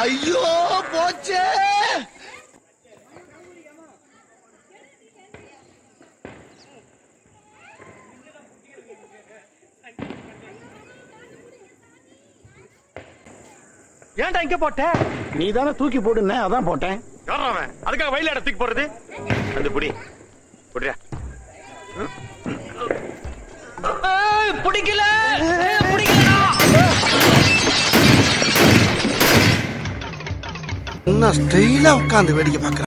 ஐயோ போச்சே. ஏன்டா இங்க போட்ட? நீ தானே தூக்கி போடுன அதான் போட்டேன். அவன்? அதுக்காக வயல இடத்துக்கு போறது அந்த புடி. புடியா என்ன ஸ்டைலா உட்காந்து வேடிக்கை பாக்குற